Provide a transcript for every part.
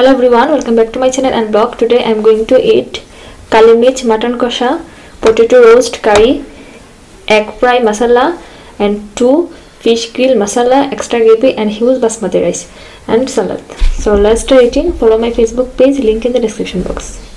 hello everyone welcome back to my channel and blog today i'm going to eat kali mutton kosha potato roast curry egg fry masala and two fish grill masala extra gravy and huge basmati rice and salad. So let's start eating. Follow my facebook page link in the description box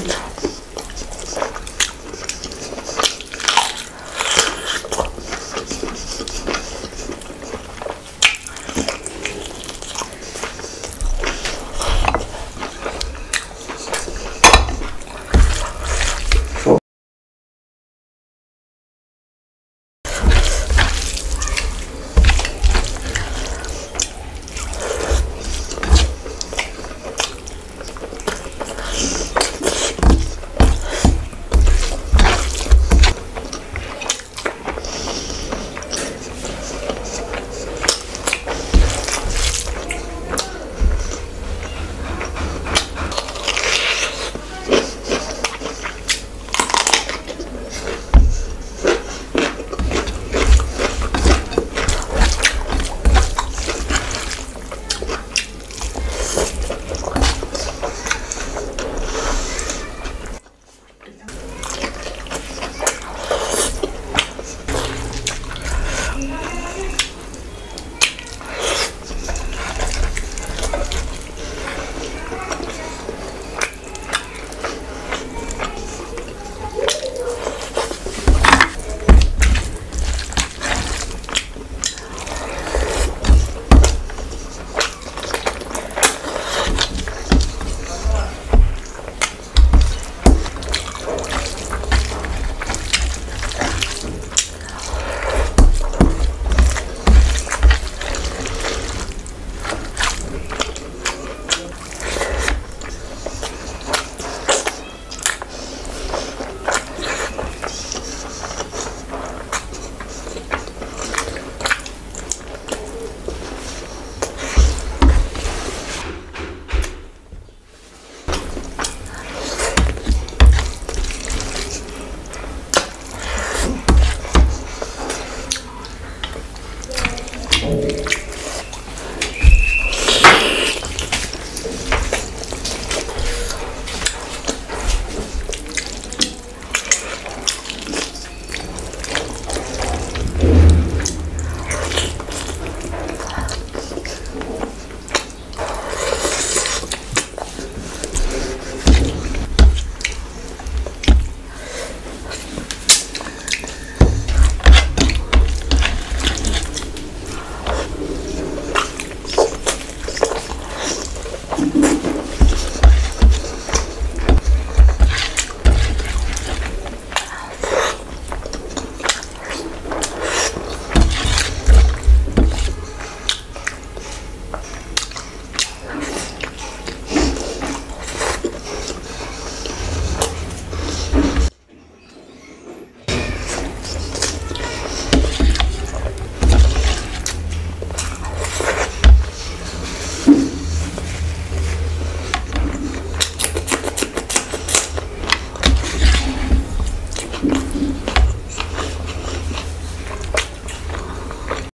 진짜.